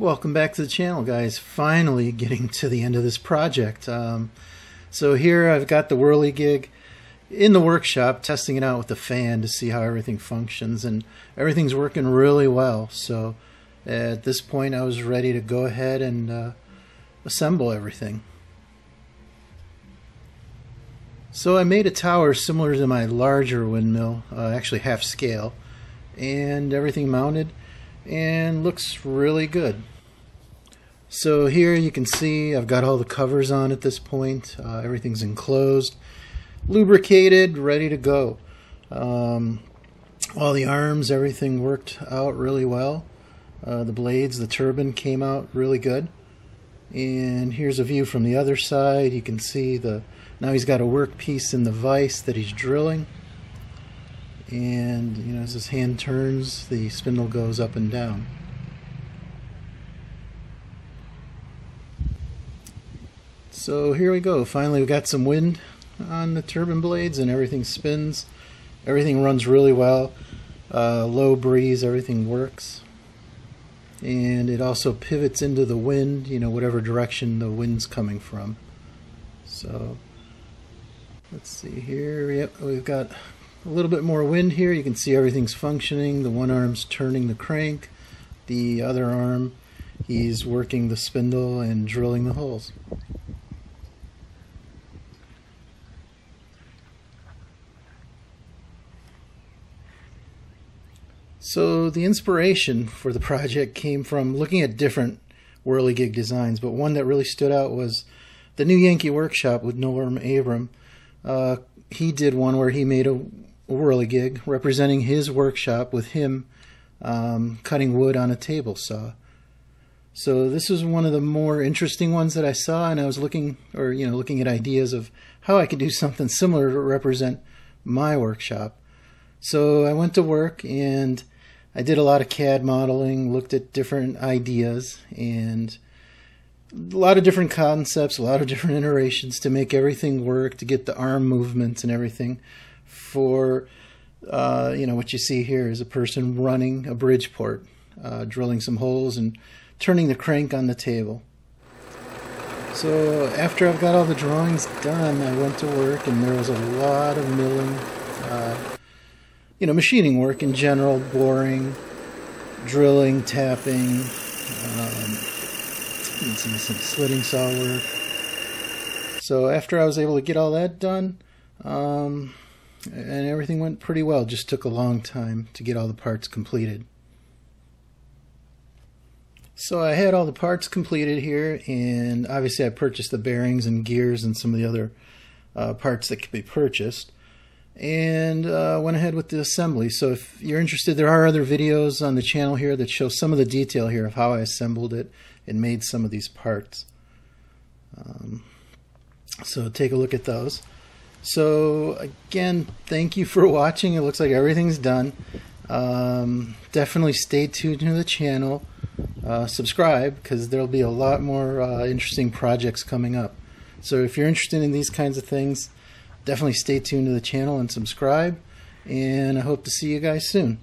Welcome back to the channel guys. Finally getting to the end of this project. Um, so here I've got the Whirligig in the workshop testing it out with the fan to see how everything functions and everything's working really well. So at this point I was ready to go ahead and uh, assemble everything. So I made a tower similar to my larger windmill, uh, actually half scale, and everything mounted and looks really good. So here you can see I've got all the covers on at this point. Uh, everything's enclosed, lubricated, ready to go. Um, all the arms, everything worked out really well. Uh, the blades, the turbine came out really good. And here's a view from the other side. You can see the now he's got a workpiece in the vise that he's drilling and you know as his hand turns the spindle goes up and down. So here we go. Finally we got some wind on the turbine blades and everything spins. Everything runs really well. Uh, low breeze everything works. And it also pivots into the wind you know whatever direction the wind's coming from. So let's see here. Yep we've got a little bit more wind here. You can see everything's functioning. The one arm's turning the crank. The other arm, he's working the spindle and drilling the holes. So the inspiration for the project came from looking at different whirligig designs, but one that really stood out was the new Yankee Workshop with Norm Abram. Uh, he did one where he made a whirligig representing his workshop with him um, cutting wood on a table saw. So this was one of the more interesting ones that I saw, and I was looking, or you know, looking at ideas of how I could do something similar to represent my workshop. So I went to work and I did a lot of CAD modeling, looked at different ideas, and a lot of different concepts, a lot of different iterations to make everything work, to get the arm movements and everything for uh, you know what you see here is a person running a Bridgeport, uh, drilling some holes and turning the crank on the table. So after I've got all the drawings done, I went to work and there was a lot of milling, uh, you know, machining work in general, boring, drilling, tapping, um, some, some slitting saw work. So after I was able to get all that done, um, and everything went pretty well. Just took a long time to get all the parts completed. So I had all the parts completed here, and obviously I purchased the bearings and gears and some of the other uh, parts that could be purchased, and uh, went ahead with the assembly. So if you're interested, there are other videos on the channel here that show some of the detail here of how I assembled it and made some of these parts. Um, so take a look at those. So again, thank you for watching. It looks like everything's done. Um, definitely stay tuned to the channel. Uh, subscribe because there'll be a lot more uh, interesting projects coming up. So if you're interested in these kinds of things, definitely stay tuned to the channel and subscribe. And I hope to see you guys soon.